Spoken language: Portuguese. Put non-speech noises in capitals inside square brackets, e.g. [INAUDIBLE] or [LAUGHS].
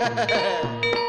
Jabresek [LAUGHS] [LAUGHS]